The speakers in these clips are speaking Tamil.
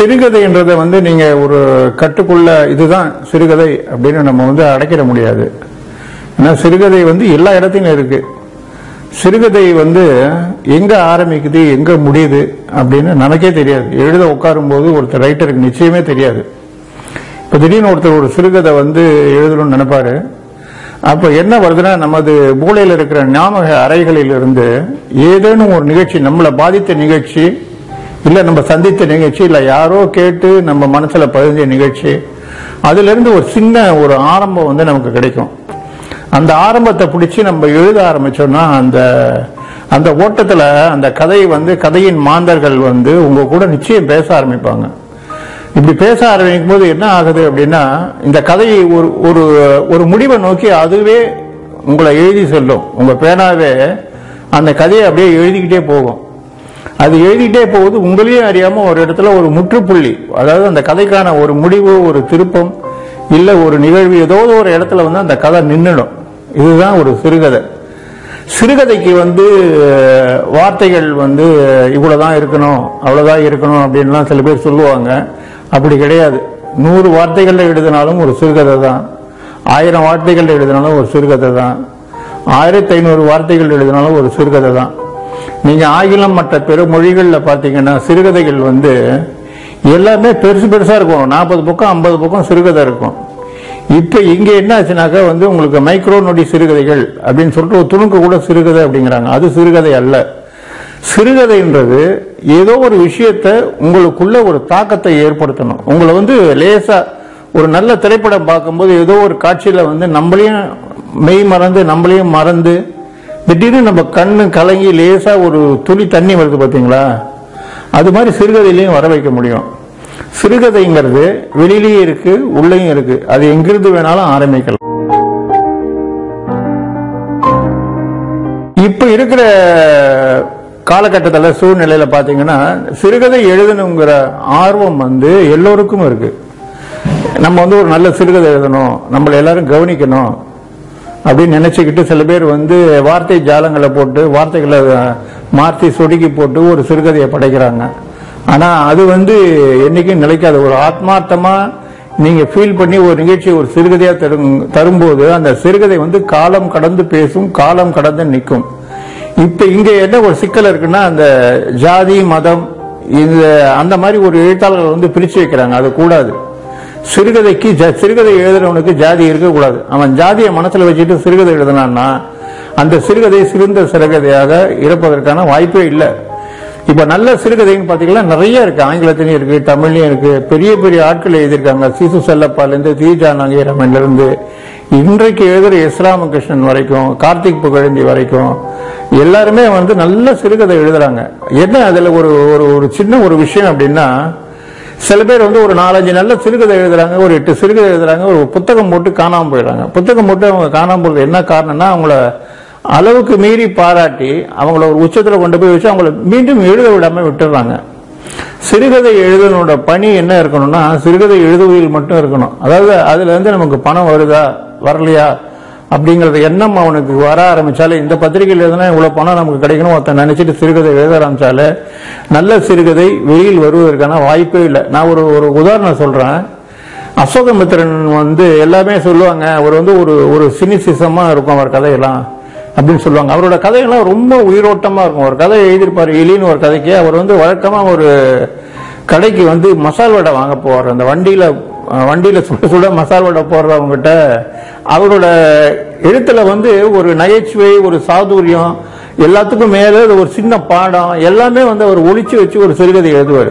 சிறுகதைன்றதை வந்து நீங்க ஒரு கட்டுக்குள்ள இதுதான் சிறுகதை அப்படின்னு நம்ம வந்து அடைக்கிட முடியாது. ஏன்னா சிறுகதை வந்து எல்லா இடத்துலையும் இருக்கு. சிறுகதை வந்து எங்க ஆரம்பிக்குது எங்க முடியுது அப்படின்னு நமக்கே தெரியாது. எழுத உட்காரும் போது ஒருத்தர் ரைட்டருக்கு நிச்சயமே தெரியாது. இப்ப திடீர்னு ஒருத்தர் ஒரு சிறுகதை வந்து எழுதணும்னு நினைப்பாரு. அப்ப என்ன வருதுன்னா நமது மூளையில் இருக்கிற ஞாபக அறைகளில் இருந்து ஏதேனும் ஒரு நிகழ்ச்சி நம்மளை பாதித்த நிகழ்ச்சி இல்ல நம்ம சந்தித்த நிகழ்ச்சி இல்ல யாரோ கேட்டு நம்ம மனசுல பதிஞ்ச நிகழ்ச்சி அதுல இருந்து ஒரு சின்ன ஒரு ஆரம்பம் வந்து நமக்கு கிடைக்கும். அந்த ஆரம்பத்தை பிடிச்சி நம்ம எழுத ஆரம்பிச்சோம்னா அந்த அந்த ஓட்டத்துல அந்த கதை வந்து கதையின் மாந்தர்கள் வந்து உங்க கூட நிச்சயம் பேச ஆரம்பிப்பாங்க. இப்படி பேச ஆரம்பிக்கும் போது என்ன ஆகுது அப்படின்னா இந்த கதையை ஒரு ஒரு ஒரு முடிவை நோக்கி அதுவே உங்களை எழுதி செல்லும். உங்க பேனாவே அந்த கதையை அப்படியே எழுதிக்கிட்டே போகும். அது எழுதிட்டே போகுது. உங்களையும் அறியாம ஒரு இடத்துல ஒரு முற்றுப்புள்ளி அதாவது அந்த கதைக்கான ஒரு முடிவு ஒரு திருப்பம் இல்லை ஒரு நிகழ்வு ஏதோ ஒரு இடத்துல வந்து அந்த கதை நின்றுடும் இதுதான் ஒரு சிறுகதை. சிறுகதைக்கு வந்து வார்த்தைகள் வந்து இவ்வளவுதான் இருக்கணும் அவ்வளவுதான் இருக்கணும் அப்படின்லாம் சில பேர் சொல்லுவாங்க. அப்படி கிடையாது. நூறு வார்த்தைகளில் எழுதினாலும் ஒரு சிறுகதை தான். ஆயிரம் வார்த்தைகள் எழுதினாலும் ஒரு சிறுகதை தான். ஆயிரத்தி ஐநூறு வார்த்தைகள் எழுதினாலும் ஒரு சிறுகதை தான். நீங்க ஆங்கிலம் மற்ற பெரு மொழிகள்ல பாத்தீங்கன்னா சிறுகதைகள் வந்து எல்லாமே பெருசு பெருசா இருக்கும். நாற்பது பக்கம் ஐம்பது பக்கம் சிறுகதை இருக்கும். இப்ப இங்க என்ன ஆச்சுனாக்கா வந்து உங்களுக்கு மைக்ரோ நொடி சிறுகதைகள் அப்படின்னு சொல்லிட்டு ஒரு துணுக்கு கூட சிறுகதை அப்படிங்கிறாங்க. அது சிறுகதை அல்ல. சிறுகதைன்றது ஏதோ ஒரு விஷயத்த உங்களுக்குள்ள ஒரு தாக்கத்தை ஏற்படுத்தணும். உங்களை வந்து லேசா ஒரு நல்ல திரைப்படம் பார்க்கும்போது ஏதோ ஒரு காட்சியில வந்து நம்மளையும் மெய் மறந்து நம்மளையும் மறந்து திடீர்னு நம்ம கண்ணு கலங்கி லேசா ஒரு துளி தண்ணி வருது பாத்தீங்களா? அது மாதிரி சிறுகதையிலையும் வர வைக்க முடியும். சிறுகதைங்கிறது வெளியிலயும் இருக்கு உள்ளேயும் இருக்கு. அது எங்கிருந்து வேணாலும் ஆரம்பிக்கலாம். இப்ப இருக்கிற காலகட்டத்தில் சூழ்நிலையில பாத்தீங்கன்னா சிறுகதை எழுதணுங்கிற ஆர்வம் வந்து எல்லோருக்கும் இருக்கு. நம்ம வந்து ஒரு நல்ல சிறுகதை எழுதணும். நம்மளை எல்லாரும் கவனிக்கணும். அப்படின்னு நினைச்சுக்கிட்டு சில பேர் வந்து வார்த்தை ஜாலங்களை போட்டு வார்த்தைகளை மாற்றி சொடுக்கி போட்டு ஒரு சிறுகதையை படைக்கிறாங்க. ஆனால் அது வந்து என்னைக்கும் நிலைக்காது. ஒரு ஆத்மார்த்தமாக நீங்கள் ஃபீல் பண்ணி ஒரு நிகழ்ச்சியை ஒரு சிறுகதையாக தரும் தரும்போது அந்த சிறுகதை வந்து காலம் கடந்து பேசும் காலம் கடந்து நிற்கும். இப்போ இங்கே என்ன ஒரு சிக்கல் இருக்குன்னா அந்த ஜாதி மதம் இந்த அந்த மாதிரி ஒரு எழுத்தாளர்கள் வந்து பிரித்து வைக்கிறாங்க. அது கூடாது. சிறுகதைக்கு ஜ- சிறுகதை எழுதுறவனுக்கு ஜாதி இருக்கக்கூடாது. அவன் ஜாதியை மனசுல வச்சுட்டு சிறுகதை எழுதினான்னா அந்த சிறுகதை சிறந்த சிறுகதையாக இருப்பதற்கான வாய்ப்பே இல்லை. இப்ப நல்ல சிறுகதைன்னு பாத்தீங்கன்னா நிறைய இருக்கு. ஆங்கிலத்திலயும் இருக்கு தமிழ்லயும் இருக்கு. பெரிய பெரிய ஆட்கள் எழுதியிருக்காங்க. சிசு செல்லப்பால இருந்து தீஜா நங்கீரமன்ல இருந்து இன்றைக்கு எழுதுற எஸ் ராமகிருஷ்ணன் வரைக்கும் கார்த்திக் புகழந்தி வரைக்கும் எல்லாருமே வந்து நல்ல சிறுகதை எழுதுறாங்க. என்ன அதுல ஒரு ஒரு ஒரு சின்ன ஒரு விஷயம் அப்படின்னா சில பேர் வந்து ஒரு நாலஞ்சு நல்ல சிறுகதை எழுதுறாங்க ஒரு எட்டு சிறுகதை எழுதுறாங்க ஒரு புத்தகம் போட்டு காணாமல் போயிடுறாங்க. புத்தகம் போட்டு அவங்க காணாமல் போகிறது என்ன காரணம்னா அவங்கள அளவுக்கு மீறி பாராட்டி அவங்கள ஒரு உச்சத்தில் கொண்டு போய் வச்சு அவங்கள மீண்டும் எழுத விடாமல் விட்டுறாங்க. சிறுகதை எழுதனோட பணி என்ன இருக்கணும்னா சிறுகதை எழுதுவதில் மட்டும் இருக்கணும். அதாவது அதுல இருந்து நமக்கு பணம் வருதா வரலையா அப்படிங்கிற எண்ணம் அவனுக்கு வர ஆரம்பிச்சாலே இந்த பத்திரிகையில் எதுனா இவ்வளவு பணம் நமக்கு கிடைக்கணும் ஒருத்தன் நினைச்சிட்டு சிறுகதை எழுத ஆரம்பிச்சாலே நல்ல சிறுகதை வெளியில் வருவதற்கான வாய்ப்பே இல்லை. நான் ஒரு ஒரு உதாரணம் சொல்றேன். அசோகமித்திரன் வந்து எல்லாமே சொல்லுவாங்க அவர் வந்து ஒரு ஒரு சினிசிசமா இருக்கும் அவர் கதையெல்லாம் அப்படின்னு சொல்லுவாங்க. அவரோட கதையெல்லாம் ரொம்ப உயிரோட்டமா இருக்கும். ஒரு கதை எழுதியிருப்பாரு எலின்னு ஒரு கதைக்கு. அவர் வந்து வழக்கமா ஒரு கடைக்கு வந்து மசால் வடை வாங்க போவார். அந்த வண்டியில வண்டியில் சுட சுட மசால் வடை போடுறவங்ககிட்ட அவரோட எழுத்துல வந்து ஒரு நகைச்சுவை ஒரு சாதுரியம் எல்லாத்துக்கும் மேலே ஒரு சின்ன பாடம் எல்லாமே வந்து அவர் ஒழிச்சு வச்சு ஒரு சிறுகதை எழுதுவார்.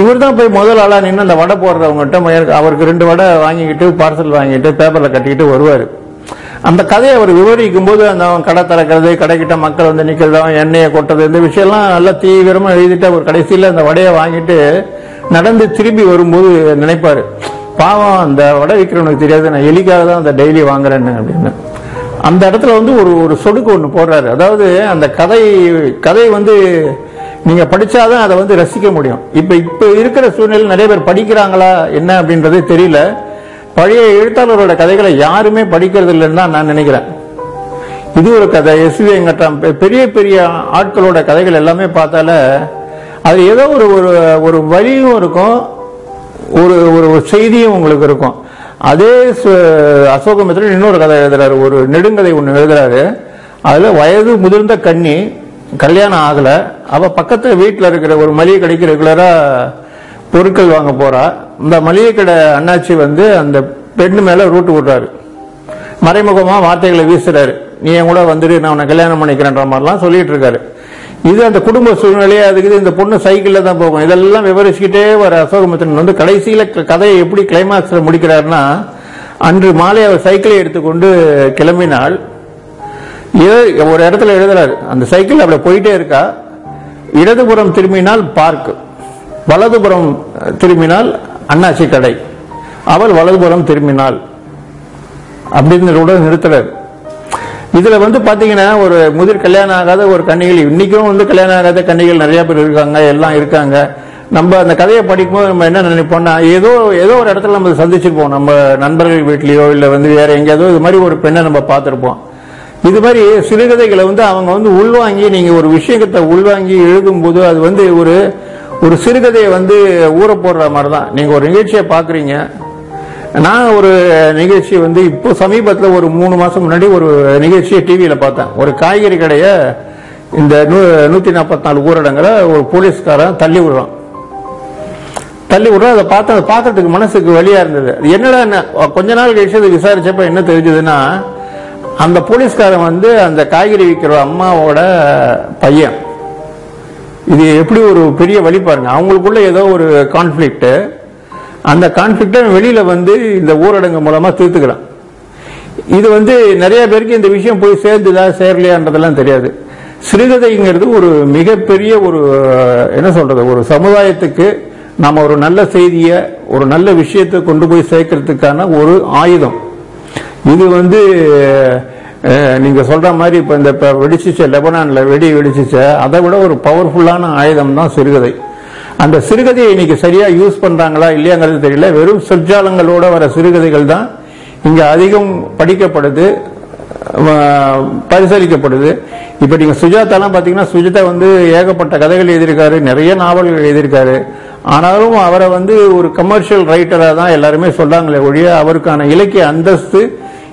இவர் தான் போய் முதல் ஆளாக நின்று அந்த வடை போடுறவங்ககிட்ட அவருக்கு ரெண்டு வடை வாங்கிக்கிட்டு பார்சல் வாங்கிட்டு பேப்பரில் கட்டிக்கிட்டு வருவார். அந்த கதையை அவர் விவரிக்கும் போது அந்த அவன் கடை திறக்கிறது கடைக்கிட்ட மக்கள் வந்து நிற்கிறது அவன் எண்ணெயை கொட்டுறது இந்த விஷயம்லாம் நல்லா தீவிரமாக எழுதிட்டு அவர் கடைசியில் அந்த வடையை வாங்கிட்டு நடந்து திரும்பி வரும்போது நினைப்பாரு பாவம் அந்த வடை விற்கிறவனுக்கு தெரியாது நான் எலிக்காக தான் அந்த டெய்லி வாங்குறேன்னு அப்படின்னு. அந்த இடத்துல வந்து ஒரு ஒரு சொடுக்கு ஒன்று போடுறாரு. அதாவது அந்த கதை கதை வந்து நீங்க படிச்சாதான் அதை வந்து ரசிக்க முடியும். இப்ப இப்ப இருக்கிற சூழ்நிலை நிறைய பேர் படிக்கிறாங்களா என்ன அப்படின்றதே தெரியல. பழைய எழுத்தாளரோட கதைகளை யாருமே படிக்கிறது இல்லைன்னு தான் நான் நினைக்கிறேன். இது ஒரு கதை. எஸ் வி வெங்கட்ராம் பெரிய பெரிய ஆட்களோட கதைகள் எல்லாமே பார்த்தால அது ஏதோ ஒரு ஒரு ஒரு வழியும் இருக்கும். ஒரு ஒரு செய்தியும் உங்களுக்கு இருக்கும். அதே சு- அசோகமித்திரன் இன்னொரு கதை எழுதுறாரு. ஒரு நெடுங்கதை ஒன்று எழுதுறாரு. அதில் வயது முதிர்ந்த கன்னி கல்யாணம் ஆகலை. அவள் பக்கத்து வீட்டில் இருக்கிற ஒரு மளிகை கடைக்கு ரெகுலராக பொருட்கள் வாங்க போறா. இந்த மளிகை கடை அண்ணாச்சி வந்து அந்த பெண்ணு மேலே ரூட்டு விடுறாரு. மறைமுகமாக வார்த்தைகளை வீசுறாரு. நீ என் கூட வந்துட்டு நான் உன்னை கல்யாணம் பண்ணிக்கிறேன்ற மாதிரிலாம் சொல்லிட்டு இருக்காரு. இது அந்த குடும்ப சூழ்நிலையாக இருக்குது இந்த பொண்ணு சைக்கிள்ல தான் போகும். இதெல்லாம் விவரிச்சுக்கிட்டே வர அசோகமித்திரன் வந்து கடைசியில கதையை எப்படி கிளைமாக்ஸ்ல முடிக்கிறாருன்னா அன்று மாலை அவர் சைக்கிளை எடுத்துக்கொண்டு கிளம்பினால் ஏ- ஒரு இடத்துல எழுதுறாரு. அந்த சைக்கிள் அப்படி போயிட்டே இருக்கா. இடதுபுறம் திரும்பினால் பார்க் வலதுபுறம் திரும்பினால் அண்ணாச்சி கடை. அவள் வலதுபுறம் திரும்பினாள் அப்படின்னு கூட நிறுத்துறாரு. இதுல வந்து பாத்தீங்கன்னா ஒரு முதிர் கல்யாணம் ஆகாத ஒரு கன்னிகள் இன்னைக்கும் வந்து கல்யாணம் ஆகாத கன்னிகள் நிறைய பேர் இருக்காங்க எல்லாம் இருக்காங்க. நம்ம அந்த கதையை படிக்கும்போது நம்ம என்ன நினைப்போம்னா ஏதோ ஏதோ ஒரு இடத்துல நம்ம சந்திச்சிருப்போம் நம்ம நண்பர்கள் வீட்லயோ இல்ல வந்து வேற எங்கேயாவது இது மாதிரி ஒரு பெண்ணை நம்ம பார்த்திருப்போம். இது மாதிரி சிறுகதைகளை வந்து அவங்க வந்து உள்வாங்கி நீங்க ஒரு விஷயத்தை உள்வாங்கி எழுதும்போது அது வந்து ஒரு ஒரு சிறுகதையை வந்து ஊற போடுற மாதிரி தான் நீங்க ஒரு நிகழ்ச்சியை பாக்குறீங்க நான் ஒரு நிகழ்ச்சி வந்து இப்போ சமீபத்தில் ஒரு மூணு மாசம் முன்னாடி ஒரு நிகழ்ச்சியை டிவியில பார்த்தேன். ஒரு காய்கறி கடைய இந்த நூ- நூத்தி நாற்பத்தி நாலு ஊரடங்குல ஒரு போலீஸ்காரன் தள்ளி விடுறான். தள்ளி விடுறான் அதை பார்த்து அதை பார்க்கறதுக்கு மனசுக்கு வழியா இருந்தது. அது என்னடா என்ன கொஞ்ச நாள் கழிச்சு அதை விசாரிச்சப்ப என்ன தெரிஞ்சதுன்னா அந்த போலீஸ்காரன் வந்து அந்த காய்கறி விற்கிற அம்மாவோட பையன். இது எப்படி ஒரு பெரிய வழி பாருங்க. அவங்களுக்குள்ள ஏதோ ஒரு கான்ஃப்ளிக்ட்டு அந்த கான்ஃபிளிக்ட வெளியில வந்து இந்த ஊரடங்கு மூலமா தீர்த்துக்கிறான் இது வந்து நிறைய பேருக்கு இந்த விஷயம் போய் சேர்ந்துதா சேரலையான்றதெல்லாம் தெரியாது. சிறுகதைங்கிறது ஒரு மிகப்பெரிய ஒரு என்ன சொல்றது ஒரு சமுதாயத்துக்கு நாம ஒரு நல்ல செய்தியை ஒரு நல்ல விஷயத்தை கொண்டு போய் சேர்க்கறதுக்கான ஒரு ஆயுதம். இது வந்து நீங்க சொல்ற மாதிரி இப்ப இந்த வெடிச்சிச்ச லெபனான்ல வெடி வெடிச்சிச்ச அதை விட ஒரு பவர்ஃபுல்லான ஆயுதம் தான் சிறுகதை. அந்த சிறுகதையை இன்னைக்கு சரியா யூஸ் பண்றாங்களா இல்லையாங்கிறது தெரியல. வெறும் சொற்ஜாலங்களோட வர சிறுகதைகள் தான் இங்க அதிகம் படிக்கப்படுது பரிசீலிக்கப்படுது. இப்ப நீங்க சுஜாதாலாம் பாத்தீங்கன்னா சுஜாதா வந்து ஏகப்பட்ட கதைகள் எழுதியிருக்காரு நிறைய நாவல்கள் எழுதியிருக்காரு. ஆனாலும் அவரை வந்து ஒரு கமர்ஷியல் ரைட்டரா தான் எல்லாருமே சொல்லாங்களே ஒழிய அவருக்கான இலக்கிய அந்தஸ்து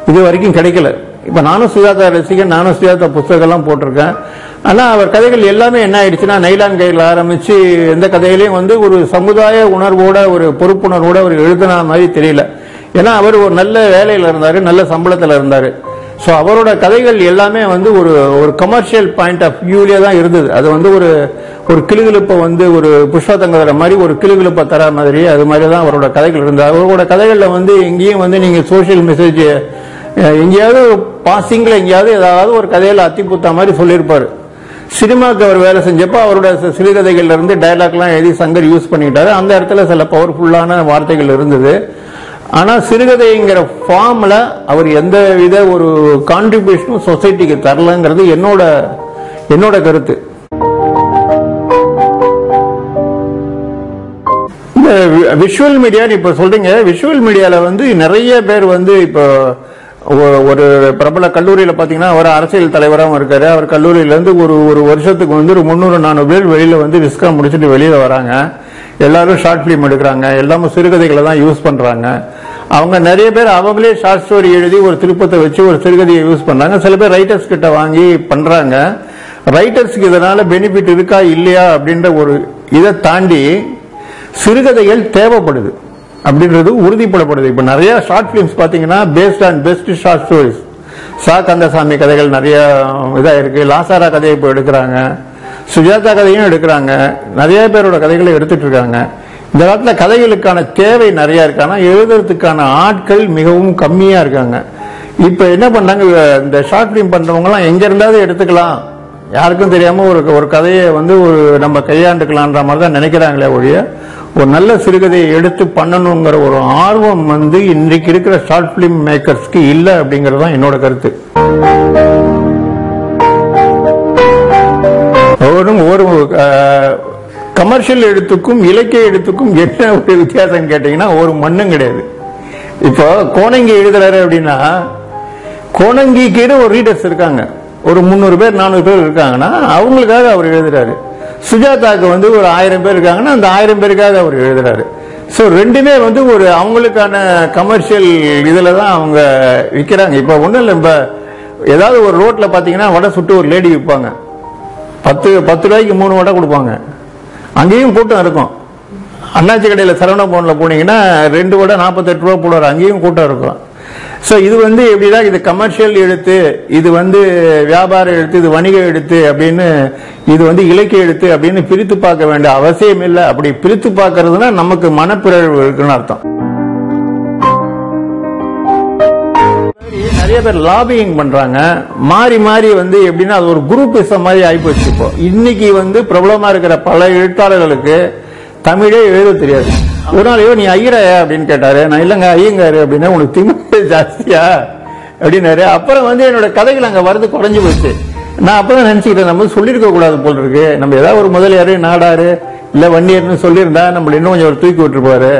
இது வரைக்கும் கிடைக்கல. இப்ப நானும் சுஜாதா ரசிகன் நானும் சுஜாதா புஸ்தகம்லாம் போட்டிருக்கேன். ஆனா அவர் கதைகள் எல்லாமே என்ன ஆயிடுச்சுன்னா நைலான் கையில் ஆரம்பிச்சு எந்த கதையிலையும் வந்து ஒரு சமுதாய உணர்வோட ஒரு பொறுப்புணர்வோட அவர் எழுதுனா மாதிரி தெரியல. ஏன்னா அவர் ஒரு நல்ல வேலையில இருந்தாரு நல்ல சம்பளத்துல இருந்தாரு. ஸோ அவரோட கதைகள் எல்லாமே வந்து ஒரு ஒரு கமர்ஷியல் பாயிண்ட் ஆஃப் வியூலயே தான் இருந்தது. அது வந்து ஒரு ஒரு கிளுகிழப்பை வந்து ஒரு புஷ்பத்தங்கர மாதிரி ஒரு கிளுகிழப்பை தர மாதிரி அது மாதிரி தான் அவரோட கதைகள் இருந்தது. அவரோட கதைகளில் வந்து எங்கேயும் வந்து நீங்கள் சோஷியல் மெசேஜ் எங்கேயாவது பாசிங்கில் எங்கேயாவது ஏதாவது ஒரு கதையில அத்திப்புத்த மாதிரி சொல்லியிருப்பாரு. சினிமாவுக்கு அவர் வேலை செஞ்சப்போ அவரோட சிறுகதைகள்ல இருந்து டயலாக்லாம் எழுதி சங்கர் யூஸ் பண்ணிட்டாரு அந்த இடத்துல சில பவர்ஃபுல்லான வார்த்தைகள் இருந்தது. ஆனால் சிறுகதைங்கிற ஃபார்மில் அவர் எந்த வித ஒரு கான்ட்ரிபியூஷனும் சொசைட்டிக்கு தரலங்கிறது என்னோட என்னோட கருத்து. இந்த விஷுவல் மீடியான்னு இப்போ சொல்றீங்க. விஷுவல் மீடியாவில் வந்து நிறைய பேர் வந்து இப்போ ஒரு பிரபல கல்லூரியில பாத்தீங்கன்னா அவர் அரசியல் தலைவராகவும் இருக்காரு. அவர் கல்லூரியில இருந்து ஒரு ஒரு வருஷத்துக்கு வந்து ஒரு முந்நூறு நானூறு பேர் வெளியில வந்து விஸ்கா முடிச்சுட்டு வெளியில வராங்க. எல்லாரும் ஷார்ட் பிலிம் எடுக்கிறாங்க. எல்லாமே சிறுகதைகளை தான் யூஸ் பண்றாங்க. அவங்க நிறைய பேர் அவங்களே ஷார்ட் ஸ்டோரி எழுதி ஒரு திருப்பத்தை வச்சு ஒரு சிறுகதையை யூஸ் பண்றாங்க. சில பேர் ரைட்டர்ஸ் கிட்ட வாங்கி பண்றாங்க. ரைட்டர்ஸ்க்கு இதனால பெனிஃபிட் இருக்கா இல்லையா அப்படின்ற ஒரு இதை தாண்டி சிறுகதைகள் தேவைப்படுது. அப்படின்றது உறுதிப்படப்படுது இப்ப நிறைய ஷார்ட் பிலிம்ஸ் பாத்தீங்கன்னா based on best short stories சா கந்தசாமி கதைகள் நிறைய இதாக இருக்கு. லாசாரா கதையை இப்போ எடுக்கிறாங்க. சுஜாதா கதையும் எடுக்கிறாங்க. நிறைய பேரோட கதைகளை எடுத்துட்டு இருக்காங்க. இந்த காலத்தில் கதைகளுக்கான தேவை நிறைய இருக்கு. ஆனால் எழுதுறதுக்கான ஆட்கள் மிகவும் கம்மியாக இருக்காங்க. இப்போ என்ன பண்ணுறாங்க இந்த ஷார்ட் ஃபிலிம் பண்ணுறவங்கலாம் எங்கே இருந்தாவது எடுத்துக்கலாம். யாருக்கும் தெரியாம ஒரு ஒரு கதையை வந்து ஒரு நம்ம கையாண்டுக்கலான்ற மாதிரி தான் நினைக்கிறாங்களே ஒழிய ஒரு நல்ல சிறுகதையை எடுத்து பண்ணணுங்கிற ஒரு ஆர்வம் வந்து இன்றைக்கு இருக்கிற ஷார்ட் பிலிம் மேக்கர்ஸ்க்கு இல்லை அப்படிங்கிறது தான் என்னோட கருத்து. ஒரு ஒரு கமர்ஷியல் எழுத்துக்கும் இலக்கிய எழுத்துக்கும் என்ன ஒரு வித்தியாசம் கேட்டீங்கன்னா ஒரு மண்ணும் கிடையாது. இப்போ கோணங்கி எழுதுறாரு அப்படின்னா கோணங்கிக்கு ஒரு ரீடர்ஸ் இருக்காங்க. ஒரு முந்நூறு பேர் நானூறு பேர் இருக்காங்கன்னா அவங்களுக்காக அவர் எழுதுறாரு. சுஜாதாக்கு வந்து ஒரு ஆயிரம் பேர் இருக்காங்கன்னா அந்த ஆயிரம் பேருக்காக அவர் எழுதுறாரு. ஸோ ரெண்டுமே வந்து ஒரு அவங்களுக்கான கமர்ஷியல் இதில் தான் அவங்க விற்கிறாங்க இப்போ ஒன்றும் இல்லை இப்போ ஏதாவது ஒரு ரோட்டில் பார்த்தீங்கன்னா வடை சுட்டு ஒரு லேடி விற்பாங்க பத்து பத்து ரூபாய்க்கு மூணு வடை கொடுப்பாங்க. அங்கேயும் கூட்டம் இருக்கும். அண்ணாச்சி கடையில் சரவண பவனில் போனீங்கன்னா ரெண்டு வடை நாற்பத்தெட்டு ரூபா போடுவார். அங்கேயும் கூட்டம் இருக்கும். ஸோ இது வந்து எப்படின்னா இது கமர்ஷியல் எழுத்து இது வந்து வியாபார எழுத்து இது வணிக எழுத்து அப்படின்னு இது வந்து இலக்கிய எழுத்து அப்படின்னு பிரித்து பார்க்க வேண்டிய அவசியம் இல்லை. அப்படி பிரித்து பார்க்கறதுனா நமக்கு மனப்பிறழ்வு இருக்குன்னு அர்த்தம். நிறைய பேர் லாபியிங் பண்றாங்க. மாறி மாறி வந்து எப்படின்னா அது ஒரு குரூப் மாதிரி ஆயிப்போச்சு இப்போ. இன்னைக்கு வந்து பிரபலமா இருக்கிற பல எழுத்தாளர்களுக்கு தமிழே எழுத தெரியாது. ஒரு நாள் ஐயோ நீ ஐயரையா அப்படின்னு கேட்டாரு. நான் இல்லைங்க ஐயங்காரு அப்படின்னா உனக்கு திமிரு ஜாஸ்தியா? அப்படின்னாரு. அப்புறம் வந்து என்னோட கதைகள் அங்கே வரது குறைஞ்சு போச்சு. நான் அப்பதான் நினைச்சுக்கிட்டேன் நம்ம சொல்லியிருக்க கூடாது போல் இருக்கு. நம்ம ஏதாவது ஒரு முதலியாரு நாடாரு இல்ல வண்டியர்னு சொல்லியிருந்தா நம்மள இன்னும் கொஞ்சம் ஒரு தூக்கி விட்டுருப்பாரு.